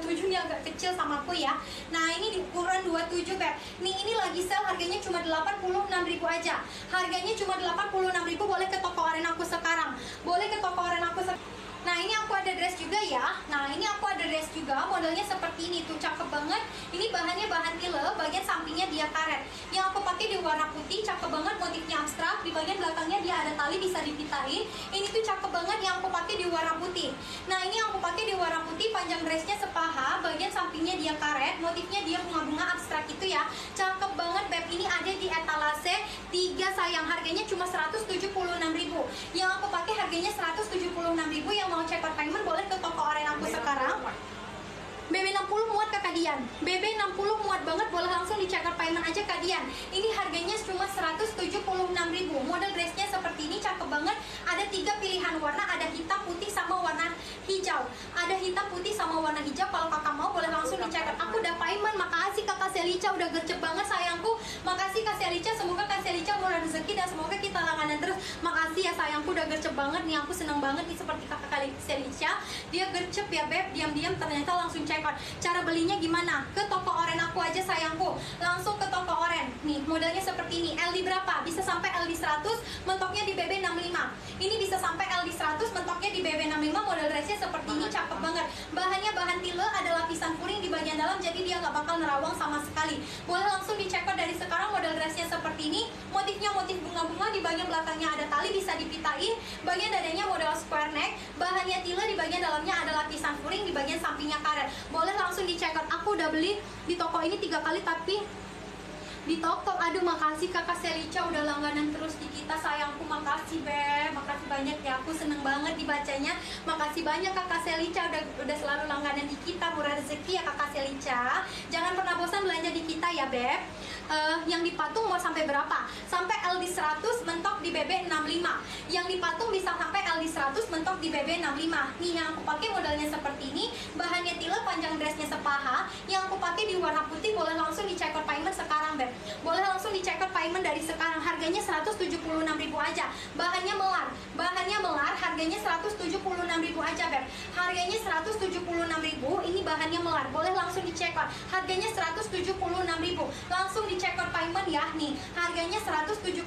27 ini agak kecil sama aku ya. Nah ini di ukuran 27 Beb Nih ini lagi sale harganya cuma 86.000 aja. Harganya cuma 86.000 boleh ke toko arena aku sekarang. Boleh ke toko arena aku sekarang Nah ini aku ada dress juga ya. Nah ini aku ada dress juga Modelnya seperti ini tuh cakep banget. Ini bahannya bahan tile Bagian sampingnya dia karet. Yang aku pakai di warna putih Cakep banget motifnya abstrak. Di bagian belakangnya dia ada tali bisa dipitain Ini tuh cakep banget Yang aku pakai di warna putih. Nah ini aku pakai di panjang dressnya sepaha Bagian sampingnya dia karet Motifnya dia bunga-bunga abstrak itu ya. Cakep banget beb. Ini ada di etalase 3 sayang. Harganya cuma 176.000 Yang aku pakai harganya 176.000 yang mau check out payment boleh ke toko aren aku sekarang. BB60 kadian. BB60 muat banget boleh langsung di check out payment aja kadian. Ini harganya cuma 176.000 model dressnya seperti ini cakep banget. Ada tiga pilihan warna ada hitam putih sama warna hijau. Ada hitam putih sama warna hijau. Kalau kakak mau boleh langsung di check out aku udah payment makasih kakak Selica udah gercep banget sayangku makasih kak Selica semoga kak Selica murah rezeki dan semoga kita langganan terus. Makasih ya sayangku udah gercep banget nih aku seneng banget nih seperti kakak kali Selica. Dia gercep ya beb diam-diam ternyata langsung check out. Cara belinya gimana? Ke toko oren aku aja sayangku. Langsung ke toko oren. Nih modelnya seperti ini. LD berapa? Bisa sampai LD 100 mentoknya di BB 65 ini bisa sampai LD 100 mentoknya di BB 65 model dressnya seperti ini cakep banget. Bahannya bahan tile ada lapisan kuning di bagian dalam jadi dia nggak bakal nerawang sama sekali. Boleh langsung di check out dari sekarang model dressnya seperti ini motifnya motif bunga-bunga di bagian belakangnya ada tali bisa dipitain bagian dadanya model square neck bahannya tile di bagian dalamnya ada lapisan kuning di bagian sampingnya karet. Boleh langsung di check out. Aku udah beli di toko ini tiga kali tapi di toko aduh makasih kakak Selica udah langganan terus di kita sayangku. Makasih be. Makasih banyak ya aku seneng banget dibacanya. Makasih banyak kakak Selica udah udah selalu langganan di kita murah rezeki ya kakak Selica. Jangan pernah bosan belanja di kita ya beb uh, yang dipatung mau sampai berapa? Sampai LD 100 mentok di BB 65 yang dipatung bisa sampai LD 100 mentok di BB 65 nih yang aku pakai modelnya seperti ini bahannya tile panjang dressnya sepaha. Yang aku pakai di warna putih boleh langsung di check out payment sekarang beb. Boleh langsung di check out payment dari sekarang. Harganya 176.000 aja. Bahannya melar. Bahannya melar harganya 176.000 aja beb. Harganya 176.000 ini bahannya melar. Boleh langsung di check out. Harganya 176.000 langsung di check out payment ya. Nih harganya 176.000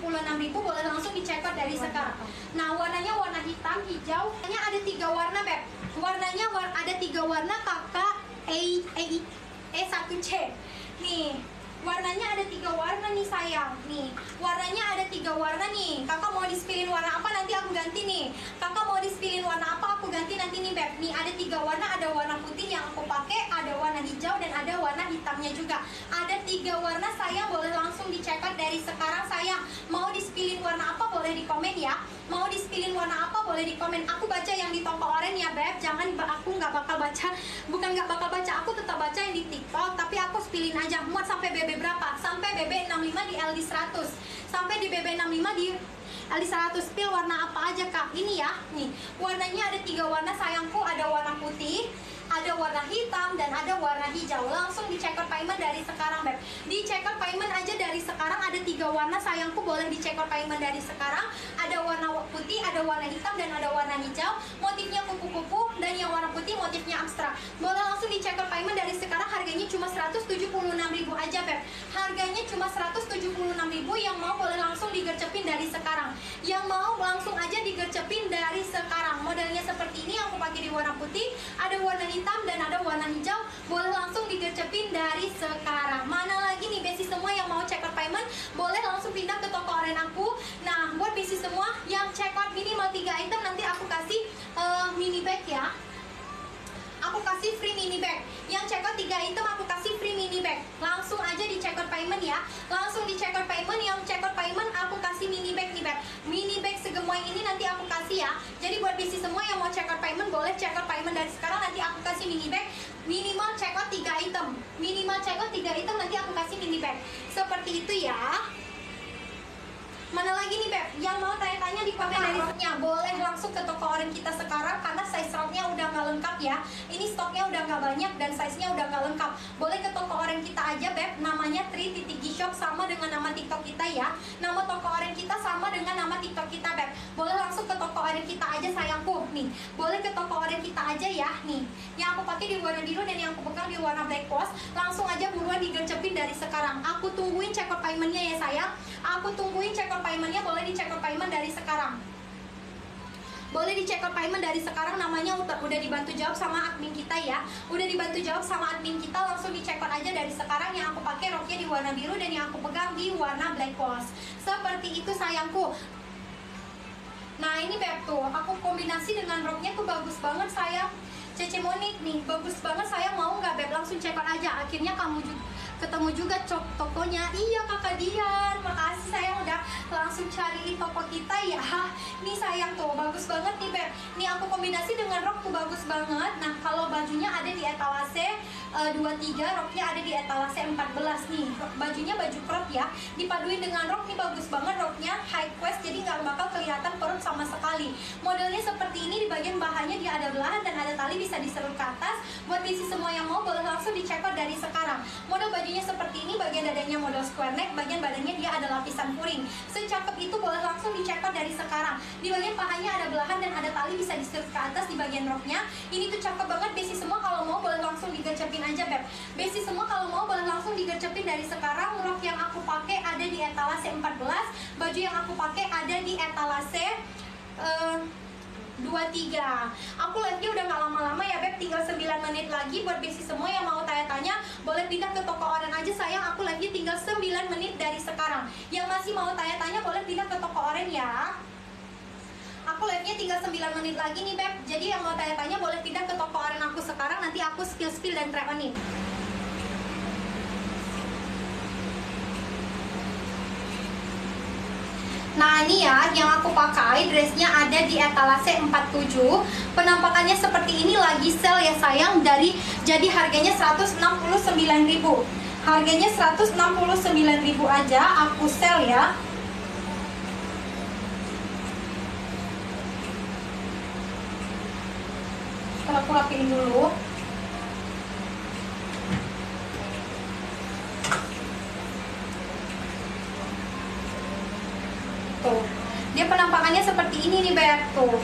boleh langsung di check out dari sekarang. nah warnanya warna hitam hijau. Hanya ada tiga warna beb. Warnanya war ada tiga warna kakak E E E 1 C. Nih warnanya ada tiga warna nih sayang. Nih warnanya ada tiga warna nih. Kakak mau dispilin warna apa? Nanti aku ganti nih kakak mau dispilin warna apa aku ganti nanti nih beb nih ada tiga warna ada warna putih yang aku pakai ada warna hijau dan ada warna hitamnya juga. Ada tiga warna sayang boleh langsung di check out dari sekarang. Sayang mau dispilin warna apa boleh di komen ya. Mau dispilin warna apa boleh di komen aku baca yang di toko oren ya beb. Jangan aku nggak bakal baca. Bukan nggak bakal baca aku tetap baca yang di tiktok tapi aku spilin aja. Muat sampai BB berapa? Sampai BB 65 di LD 100 sampai di BB 65 di LD 100 pil warna apa aja kak? Ini ya nih. Warnanya ada tiga warna sayangku. Ada warna putih ada warna hitam dan ada warna hijau. Langsung di check out payment dari sekarang beb. Di check out payment aja dari sekarang ada tiga warna sayangku boleh di check out payment dari sekarang. Ada warna putih ada warna hitam dan ada warna hijau. Motifnya kupu-kupu dan yang warna putih motifnya abstrak. Boleh langsung di check out payment dari sekarang harganya cuma 176.000 aja beb. Harganya cuma 176.000 yang mau boleh langsung digercepin dari sekarang. Yang mau langsung aja digercepin dari sekarang ini yang aku pakai di warna putih ada warna hitam dan ada warna hijau. Boleh langsung digercepin dari sekarang. Mana lagi nih besi semua yang mau check out payment? Boleh langsung pindah ke toko oren aku. Nah buat besi semua yang check out minimal 3 item nanti aku kasih uh, mini bag ya. Aku kasih free mini bag. Yang check out 3 item aku kasih free mini bag. Langsung aja di check out payment ya. Langsung di check out payment yang check out payment aku kasih mini bag nih bag mini bag segemoy ini nanti aku kasih ya. Jadi buat bisnis semua yang mau check out payment boleh check out payment. Dari sekarang nanti aku kasih mini bag. Minimal check out 3 item. Minimal check out 3 item nanti aku kasih mini bag. Seperti itu ya. Mana lagi nih Beb? Yang mau tanya-tanya di komen dari stoknya Boleh langsung ke toko oren kita sekarang Karena size roknya udah nggak lengkap ya. Ini stoknya udah nggak banyak dan size-nya udah nggak lengkap. Boleh ke toko oren kita aja Beb. Namanya Tri Titik Shop sama dengan nama TikTok kita ya. Nama toko oren kita sama dengan nama TikTok kita Beb. Boleh langsung ke toko oren kita aja sayangku. Nih boleh ke toko oren kita aja ya. Nih yang aku pakai di warna biru dan yang aku pegang di warna black rose langsung aja buruan digercepin dari sekarang. Aku tungguin check out paymentnya ya sayang. Aku tungguin check out paymentnya boleh di check out payment dari sekarang boleh di check out payment dari sekarang namanya udah, udah dibantu jawab sama admin kita ya. Udah dibantu jawab sama admin kita langsung di check out aja dari sekarang. Yang aku pakai roknya di warna biru dan yang aku pegang di warna black rose seperti itu sayangku. Nah ini beb tuh aku kombinasi dengan roknya tuh bagus banget sayang. Cece Monik nih bagus banget saya mau nggak beb? Langsung out aja. Akhirnya kamu juga ketemu juga cok tokonya. Iya kakak Dian makasih sayang udah langsung cari di toko kita ya. Nih sayang tuh bagus banget nih beb. Nih aku kombinasi dengan rok tuh bagus banget. Nah kalau bajunya ada di etalase uh, 23 roknya ada di etalase 14 nih. Bajunya baju crop ya. Dipaduin dengan rok nih bagus banget roknya high quest jadi nggak bakal kelihatan sekali modelnya seperti ini di bagian bahannya dia ada belahan dan ada tali bisa diserut ke atas. Buat bisi semua yang mau boleh langsung di check out dari sekarang. Model baju bajunya seperti ini bagian dadanya model square neck bagian badannya dia ada lapisan puring. Secakep itu boleh langsung dicekot dari sekarang. Di bagian pahanya ada belahan dan ada tali bisa diserut ke atas di bagian roknya. Ini tuh cakep banget besi semua kalau mau boleh langsung digercepin aja beb. Besi semua kalau mau boleh langsung digercepin dari sekarang. Rok yang aku pakai ada di etalase 14 baju yang aku pakai ada di etalase uh, dua tiga. Aku live-nya udah gak lama-lama ya Beb. Tinggal 9 menit lagi buat besi semua. Yang mau tanya-tanya boleh pindah ke toko oren aja sayang. Aku live-nya tinggal 9 menit dari sekarang. Yang masih mau tanya-tanya boleh pindah ke toko oren ya. Aku live-nya tinggal 9 menit lagi nih Beb. Jadi yang mau tanya-tanya boleh pindah ke toko oren aku sekarang. Nanti aku spill-spill dan try Nah ini ya yang aku pakai dressnya ada di etalase 47 Penampakannya seperti ini lagi sale ya sayang dari Jadi harganya 169.000 Harganya 169.000 aja aku sell ya. Kita aku rapiin dulu tuh dia penampakannya seperti ini nih Beb. Tuh.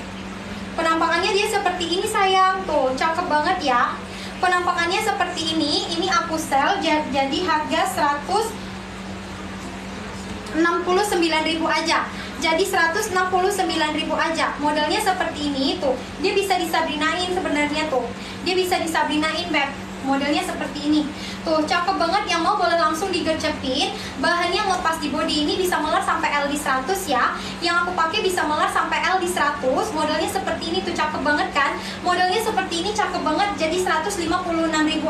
Penampakannya dia seperti ini sayang. Tuh cakep banget ya. Penampakannya seperti ini ini aku sell jadi harga 169.000 aja. Jadi 169.000 aja. Modelnya seperti ini tuh. Dia bisa disabrinain sebenarnya tuh. Dia bisa disabrinain beb. Modelnya seperti ini tuh cakep banget. Yang mau boleh langsung digercepin bahannya lepas di body ini bisa melar sampai L di 100 ya. Yang aku pakai bisa melar sampai L di 100 modelnya seperti ini tuh cakep banget kan? Modelnya seperti ini cakep banget. Jadi 156.000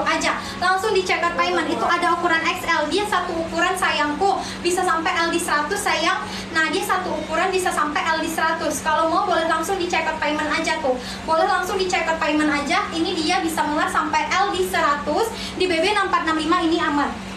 aja. Langsung di check out payment. Itu ada ukuran XL dia satu ukuran sayangku. Bisa sampai L di 100 sayang nah dia satu ukuran bisa sampai L di 100 kalau mau boleh langsung di check out payment aja tuh. Boleh langsung di check out payment aja. Ini dia bisa melar sampai L di 100 100 di BB 6465 ini aman